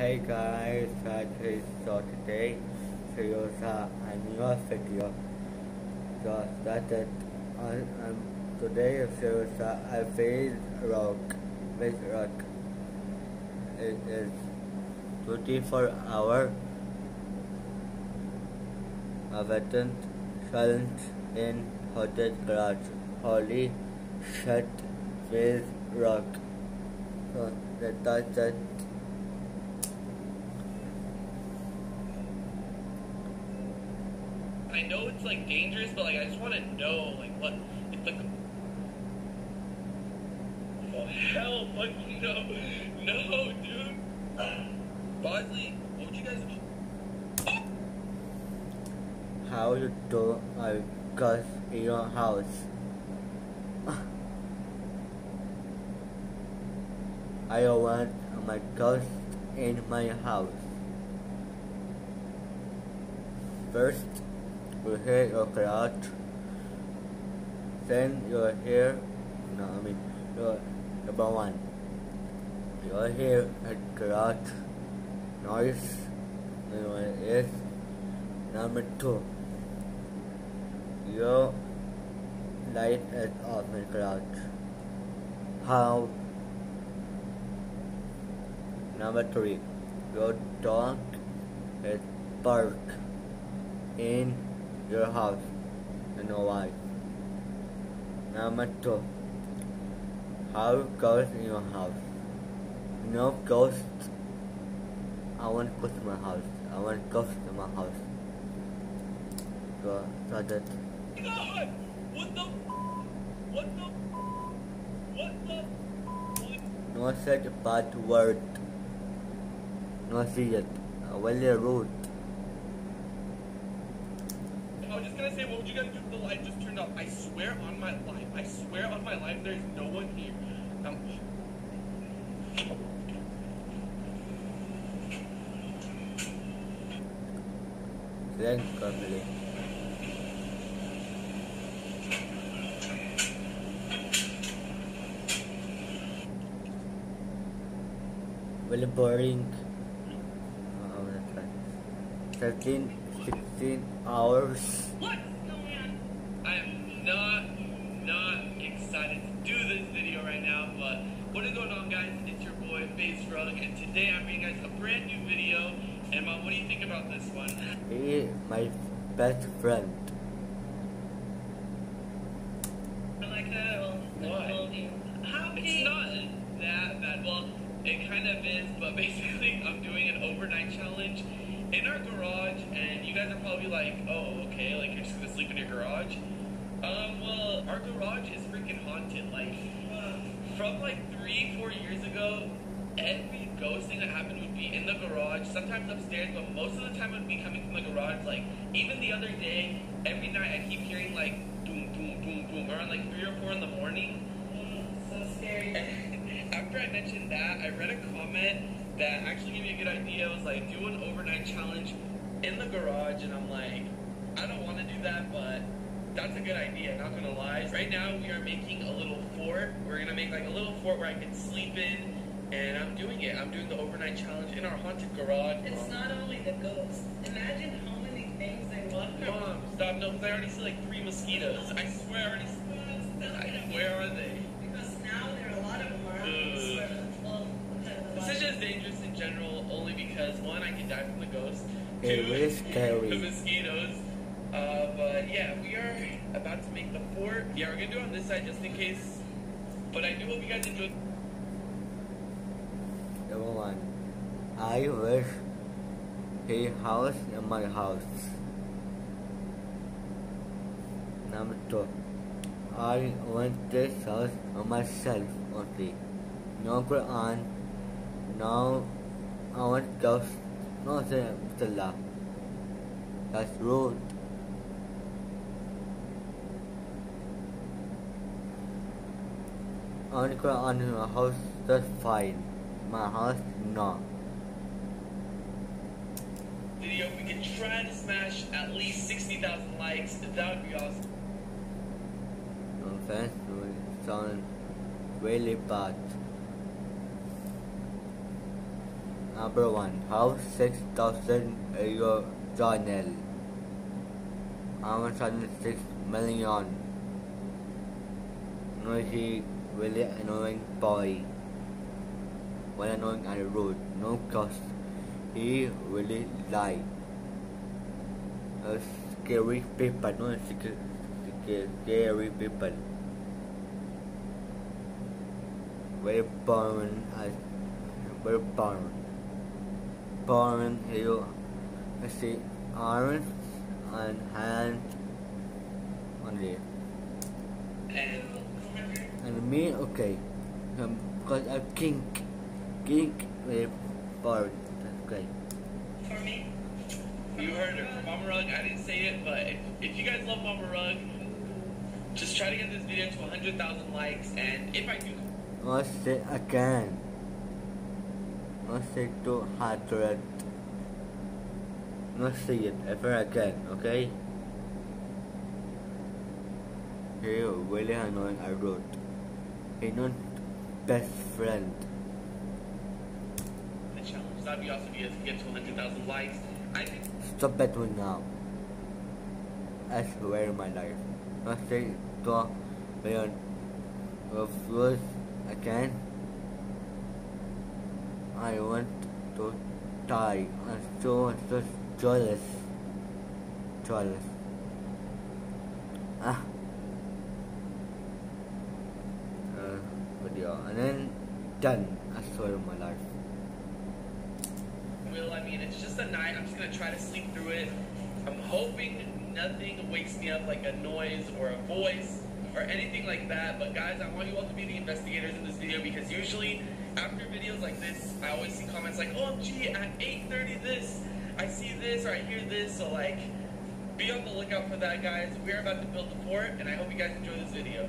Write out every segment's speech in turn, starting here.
Hey guys, okay, so today here's a, a new video. So started on um, today here's a, a FaZe Rug, FaZe Rug. It is 24 hour Abatant challenge in Hotel Garage. Holy shit, FaZe Rug. So that's that. I know it's like dangerous, but like I just want to know like what if the oh hell fucking no no dude Bosley what would you guys How you do a ghost in your house? I don't want my ghost in my house. First, you hear your garage. Then you hear, no, I mean, number one. You hear a garage noise. It is. Number two. Your light off in garage. How? Number three. Your dog is bark in your house. You know why? Number two. How goes in your house? No ghost. I want ghost in my house. I want ghost in my house. So, so that no such bad word. No see it. Very rude. I was just gonna say, what would you guys do the light just turned off? I swear on my life, I swear on my life, there's no one here. Um, Then family. Very boring. Oh, 13, 16 hours. what's going on? I am not, not excited to do this video right now, but what is going on, guys? It's your boy FaZe Rug, and today I'm bringing you guys a brand new video. And mom, what do you think about this one? He my best friend. like that. Why? How It's not that bad. Well, it kind of is, but basically, I'm doing an overnight challenge in our garage, and you guys are probably like, "Oh, okay, like you're just gonna sleep in your garage." Um, well, our garage is freaking haunted. Like, from like three, four years ago, every ghost thing that happened would be in the garage, sometimes upstairs, but most of the time it would be coming from the garage. Like, even the other day, every night I keep hearing like boom, boom, boom, boom around like three or four in the morning. So scary. After I mentioned that, I read a comment that actually gave me a good idea. It was like, do an overnight challenge in the garage. And I'm like, I don't want to do that, but that's a good idea, not gonna lie. Right now, we are making a little fort. We're gonna make like a little fort where I can sleep in. And I'm doing it. I'm doing the overnight challenge in our haunted garage. It's not only the ghosts. Imagine how many things they walk around. Mom, stop. No, 'cause I already see like three mosquitoes. I swear I already I, where are they? Because now there are a lot of them around. Ugh. I swear. Well, This is just dangerous in general, only because one, I could die from the ghost. It Two, is scary. the mosquitoes. Uh, but yeah, we are about to make the fort. Yeah, we're gonna do it on this side just in case. But I do hope you guys enjoyed. Number one. I wish he house in my house. Number two. I want this house on myself only. No Quran. No I want ghost. No Salah. That's rude. I want Quran in my house, that's fine. My house, no. Video, we can try to smash at least 60,000 likes. That would be awesome. No offense, it sound really bad. Number one, how six thousand your channel. Our channel six million. Noisy, really annoying boy. When annoying on the road, no cost. He really lie. A scary people, no sc- scary people. Very boring, very boring. Boring, you I see arms and hand only. And And me, okay. Um, because I kink. Kink very boring. That's great. For me, you heard it from Mama Rug. I didn't say it, but if, if you guys love Mama Rug, just try to get this video to 100,000 likes. And if I do, I'll say again. I'll say 200. Not say it ever again, okay? He really annoying I wrote. He not best friend. You get to 100,000 likes. I think Stop that one now. I swear my life. Not say 2 million of views again. I want to die. I'm so, so jealous. Jealous. Ah. Uh, video. And then done. I swear my life. I mean, it's just a night. I'm just gonna try to sleep through it. I'm hoping nothing wakes me up like a noise or a voice or anything like that. But guys, I want you all to be the investigators in this video because usually after videos like this, I always see comments like, "Oh, gee, at 8:30 this, I see this or I hear this." So like, be on the lookout for that, guys. We're about to build the fort, and I hope you guys enjoy this video.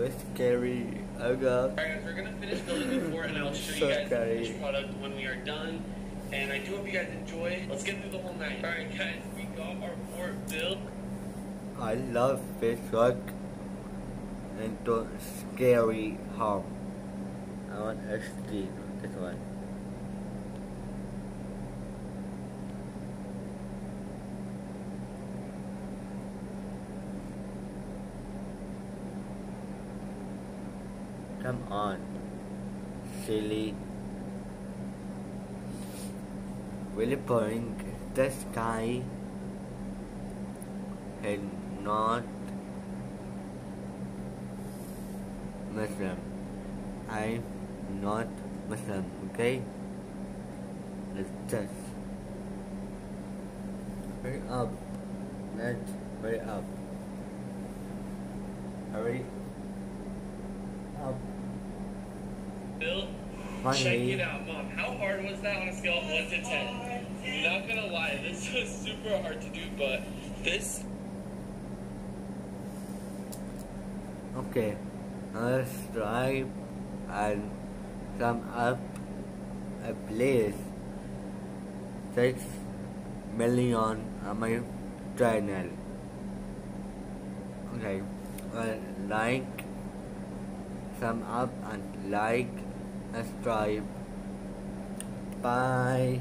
Very scary. Oh god. Alright guys, we're gonna finish building the fort and I'll show So you guys the scary. finished product when we are done. And I do hope you guys enjoy. Let's get through the whole night. Alright guys, we got our fort built. I love FaZe Rug into scary home. I want HD this one. Come on, silly. Really boring. The sky and not Muslim. I'm not Muslim, okay? Let's just hurry up. Let's hurry up. Hurry up. Bill, Finally. check it out, Mom. How hard was that on a scale of 1 to 10? I'm not gonna lie, this was super hard to do, but this Okay. Let's try and sum up a place six million on my channel. Okay. Well, like, sum up and like, subscribe. Bye.